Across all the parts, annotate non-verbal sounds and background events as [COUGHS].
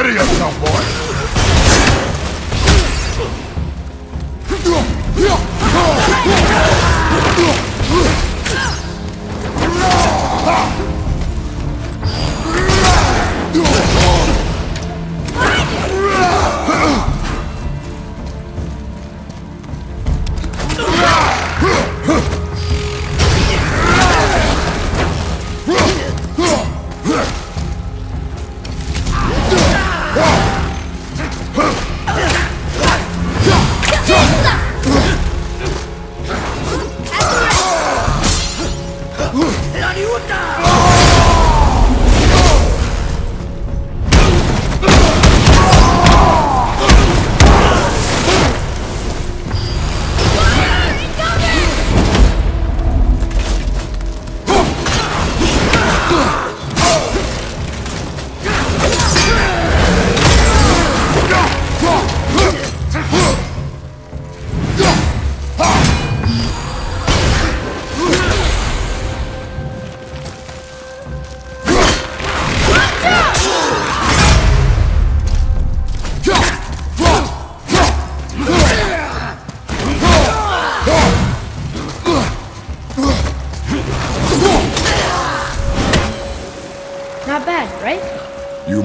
Ready yourself, boy!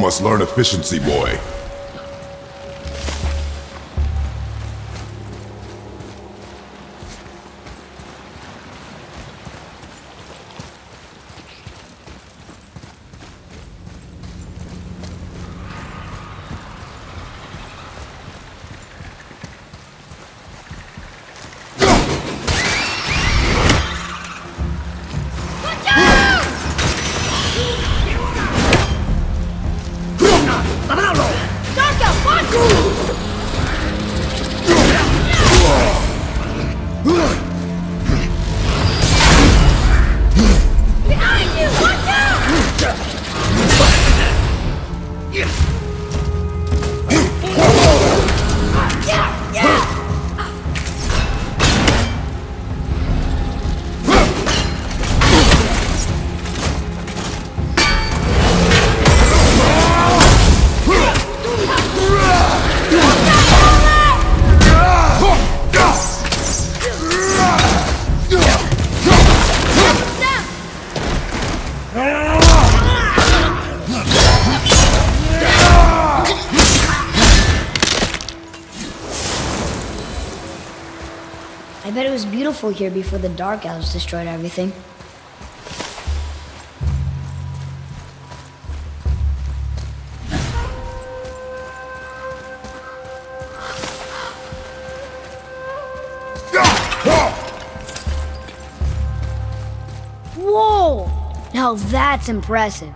Must learn efficiency, boy. Bet it was beautiful here before the Dark Elves destroyed everything. Whoa! Now that's impressive.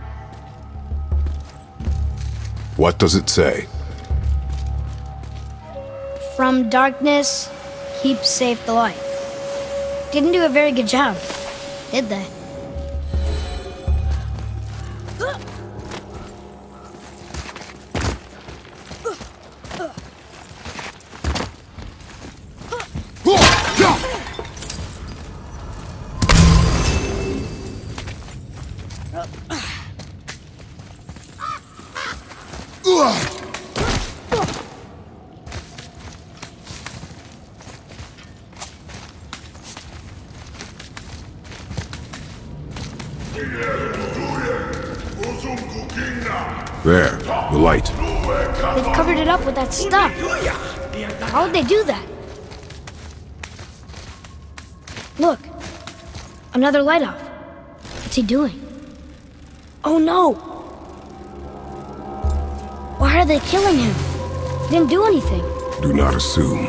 What does it say? From darkness, keep safe the light. Didn't do a very good job, did they? That stuff. How would they do that? Look, another light off. What's he doing? Oh no! Why are they killing him? He didn't do anything. Do not assume.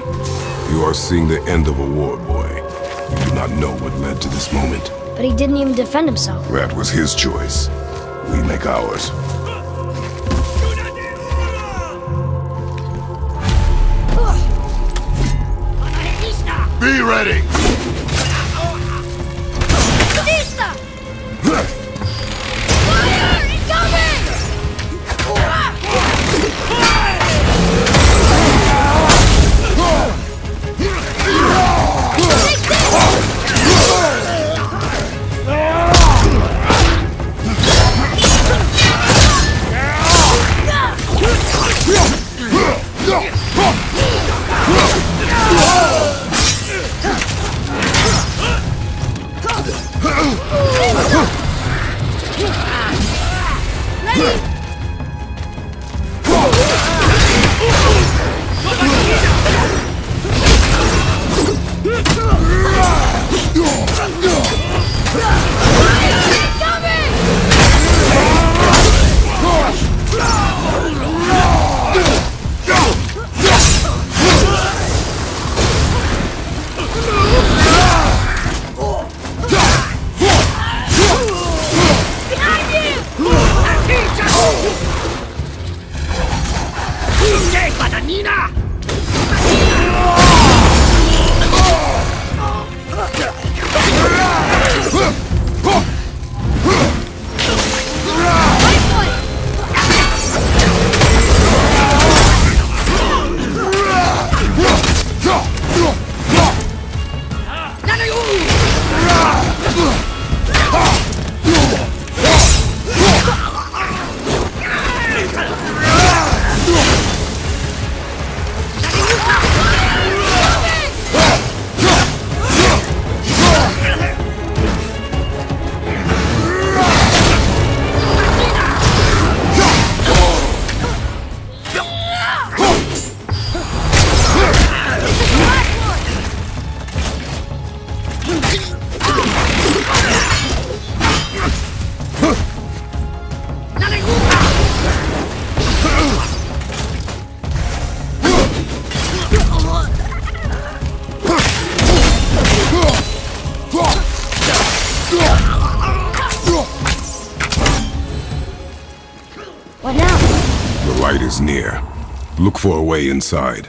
You are seeing the end of a war, boy. You do not know what led to this moment. But he didn't even defend himself. That was his choice. We make ours. Be ready! Way inside.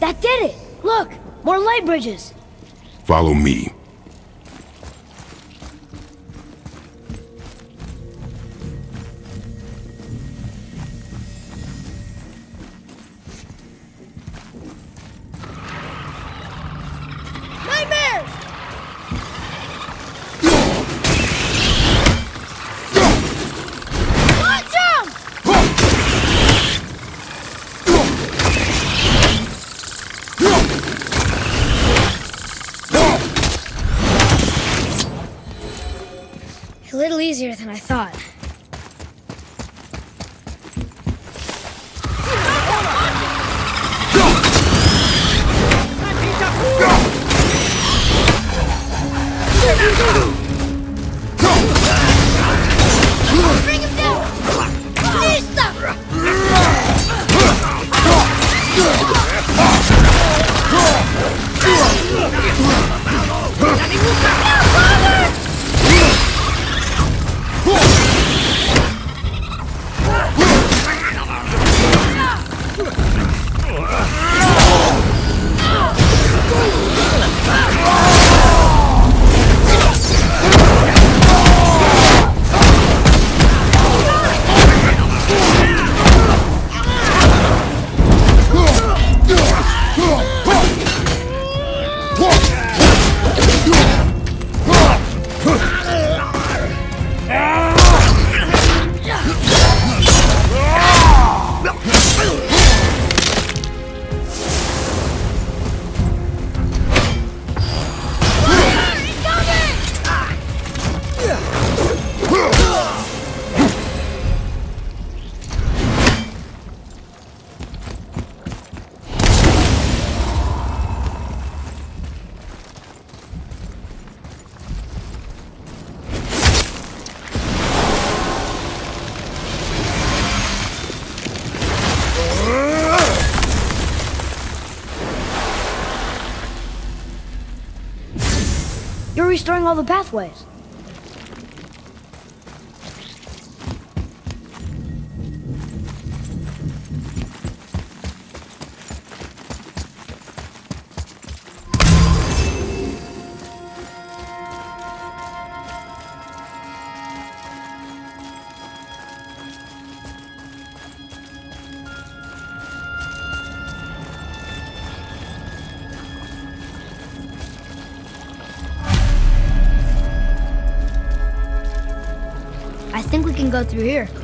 That did it! Look! More light bridges! Follow me. Easier than I thought. Restoring all the pathways. Go through here.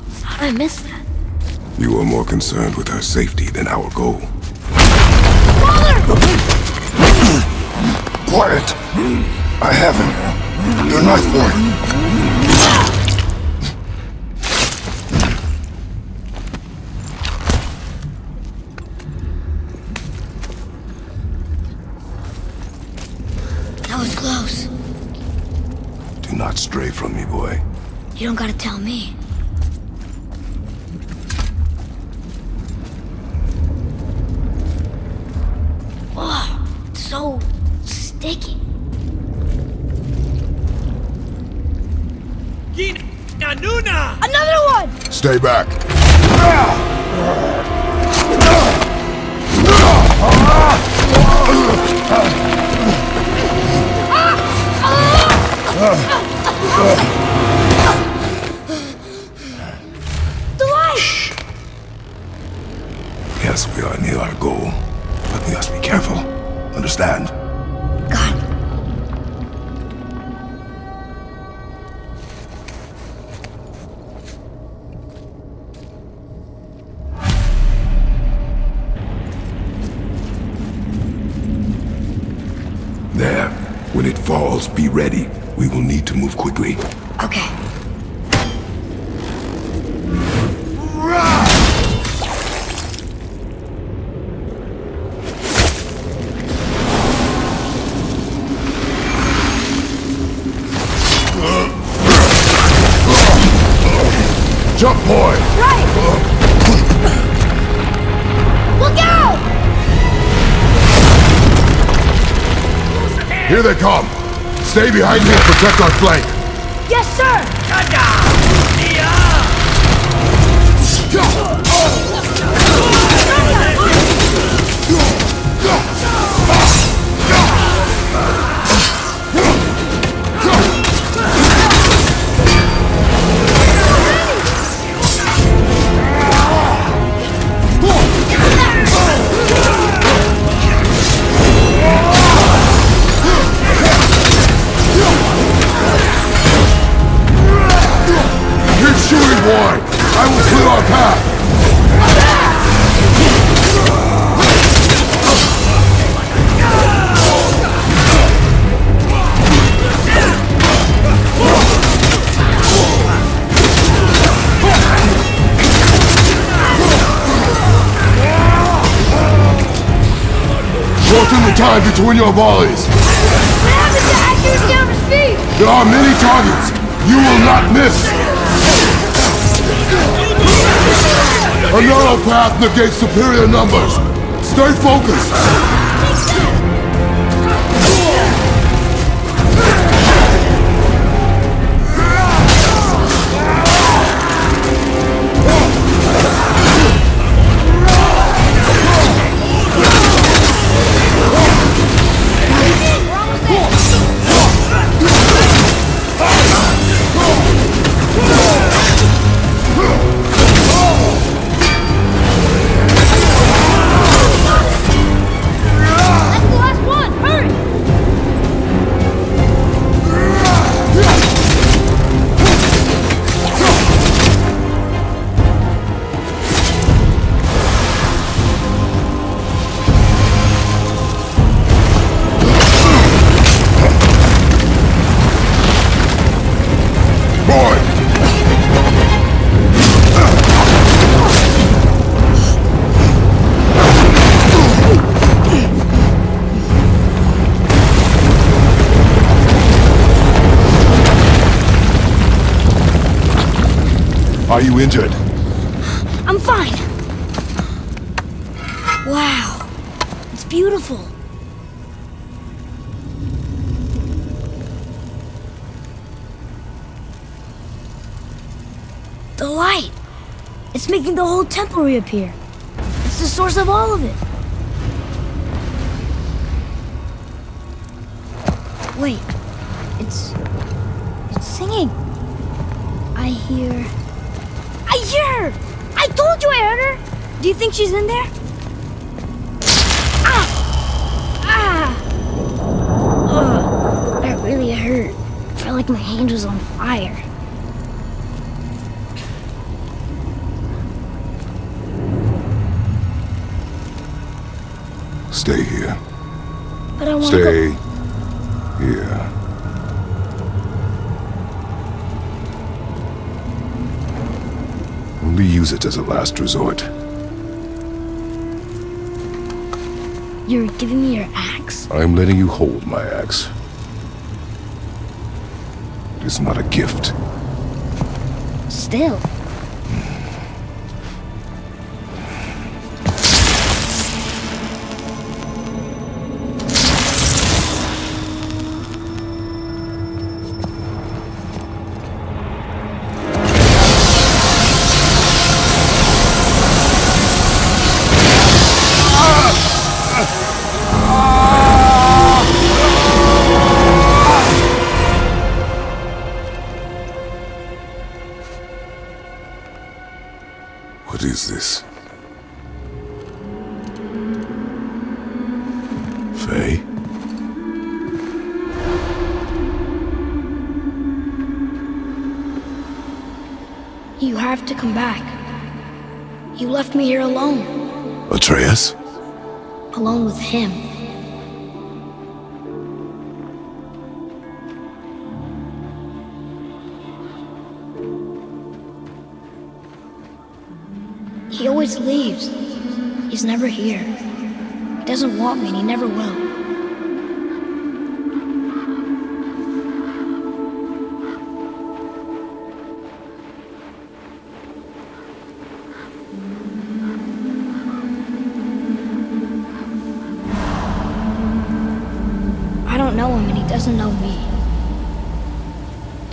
I missed that. You are more concerned with her safety than our goal. Father! Quiet! I have him. Your knife boy. That was close. Do not stray from me, boy. You don't gotta tell me. Stay back. Ah! Ah! Ah! Be ready. We will need to move quickly. Okay. Stay behind me and protect our flank. Yes, sir! Keep the time between your volleys. What happened to accuracy over speed? There are many targets. You will not miss. A narrow path negates superior numbers. Stay focused. Are you injured? I'm fine. Wow. It's beautiful. The light. It's making the whole temple reappear. It's the source of all of it. Wait. It's. It's singing. I hear. I hear her! I told you I heard her! Do you think she's in there? Ah! Ah! Ugh, that really hurt. I felt like my hand was on fire. Stay here. But I want to go. Stay here. Only use it as a last resort. You're giving me your axe? I'm letting you hold my axe. It is not a gift. Still. Atreus? Alone with him. He always leaves. He's never here. He doesn't want me and he never will.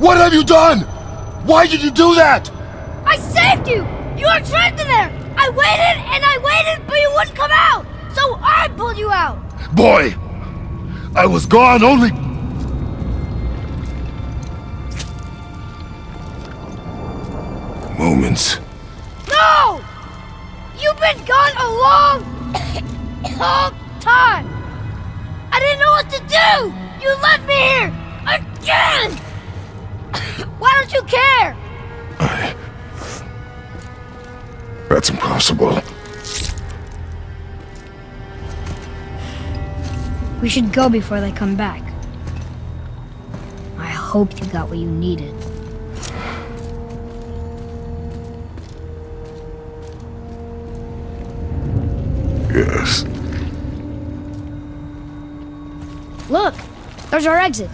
What have you done? Why did you do that? I saved you! You were trapped in there! I waited and I waited, but you wouldn't come out! So I pulled you out! Boy, I was gone only... Moments. No! You've been gone a long, [COUGHS] long time! I didn't know what to do! You left me here! Again! [COUGHS] Why don't you care? I... That's impossible. We should go before they come back. I hope you got what you needed. Yes. Look! There's our exit.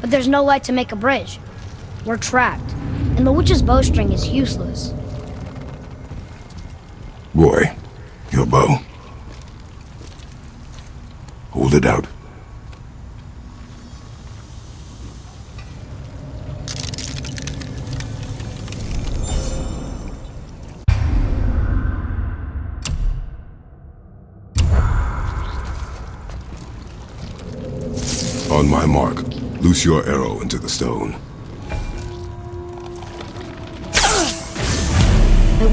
But there's no light to make a bridge. We're trapped. And the witch's bowstring is useless. Boy, your bow. Hold it out. On my mark, loose your arrow into the stone.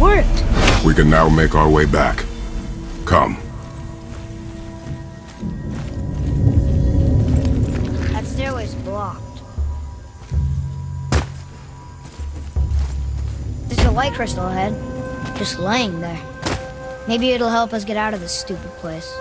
Worked. We can now make our way back. Come. That stairway's blocked. There's a light crystal ahead, just laying there. Maybe it'll help us get out of this stupid place.